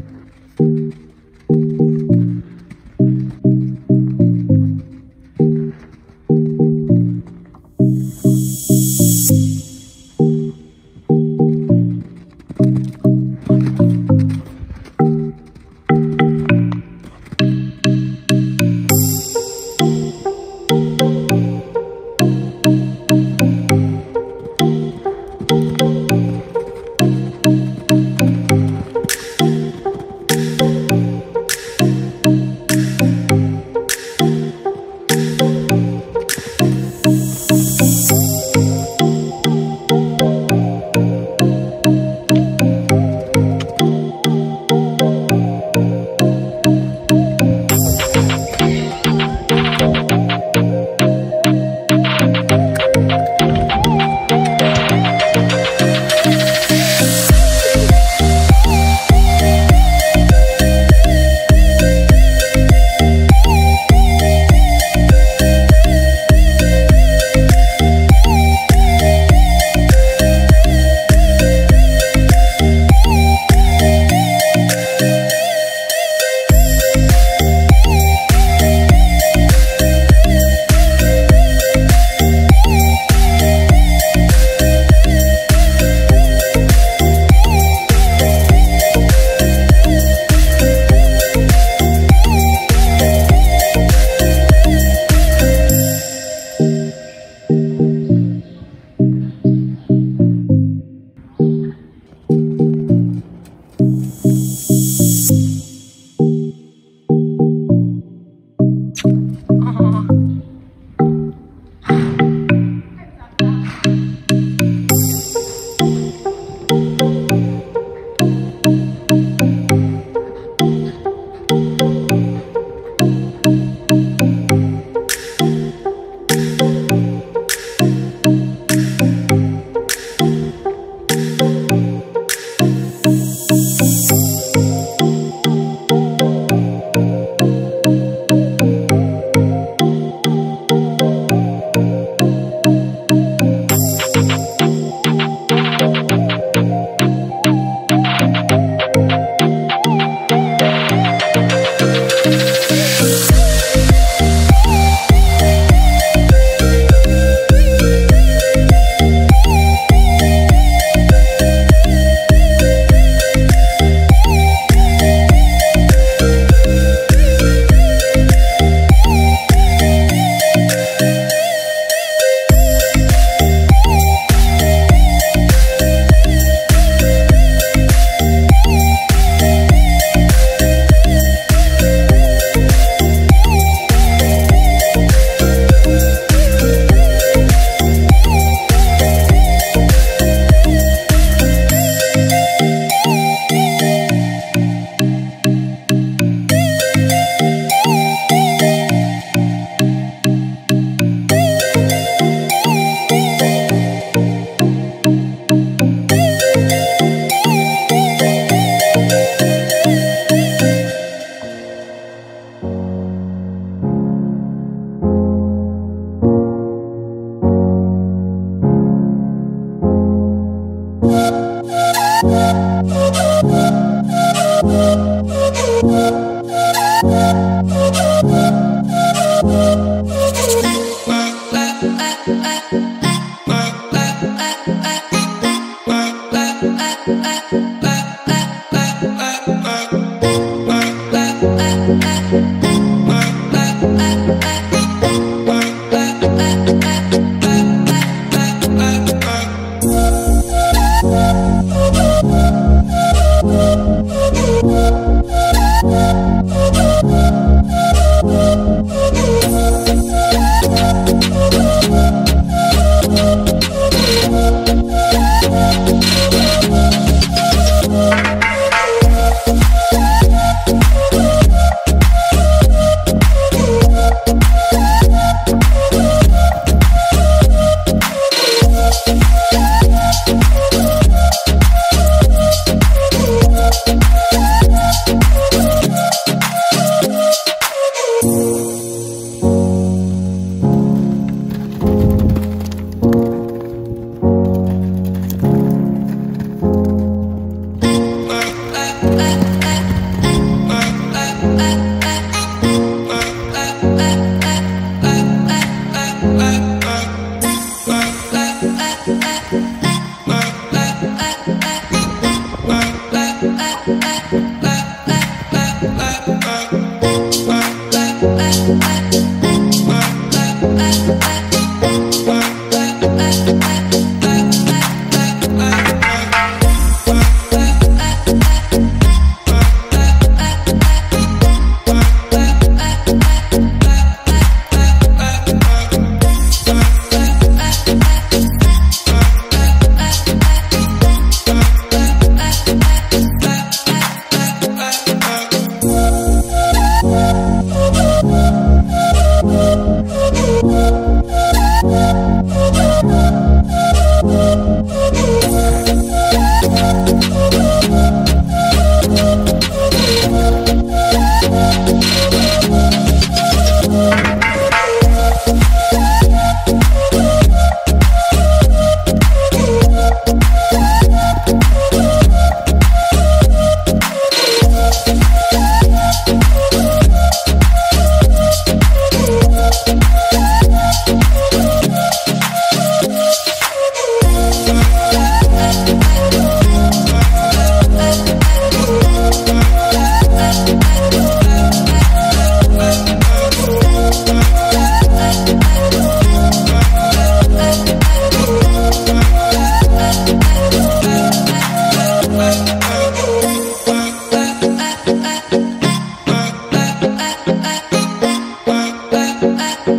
Thank you.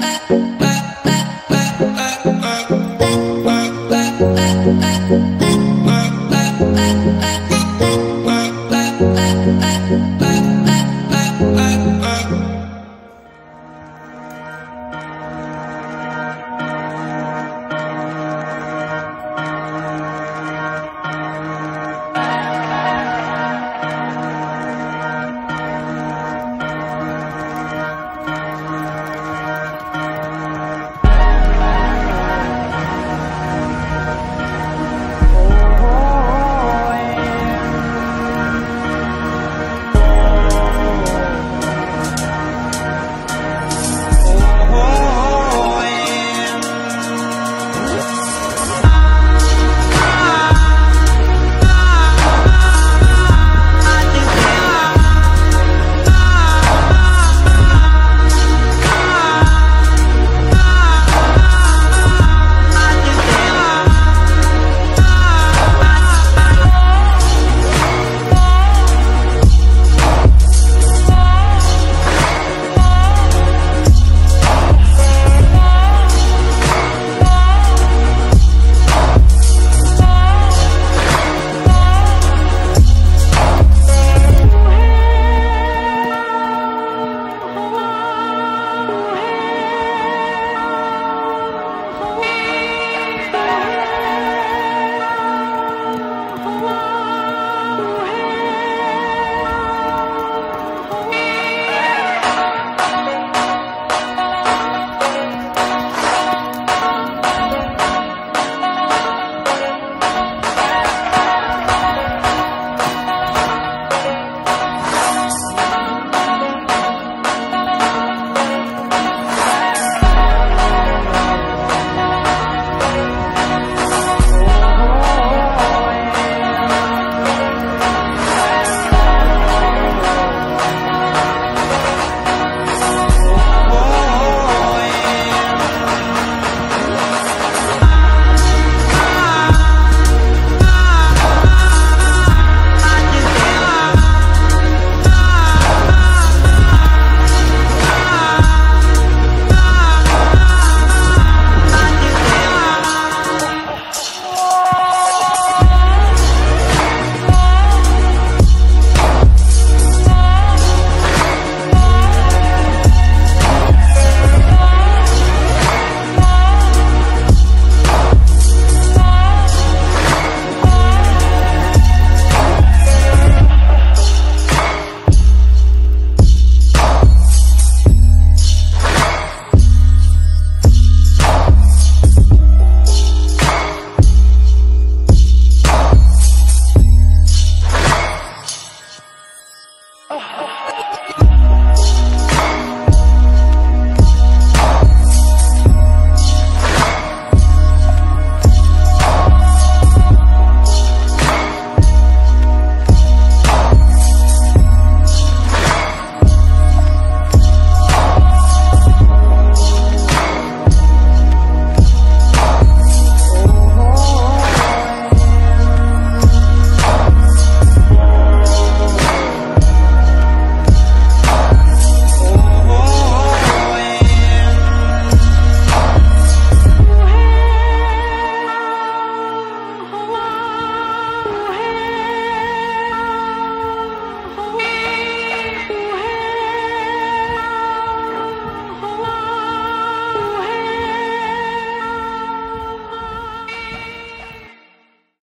I, eh,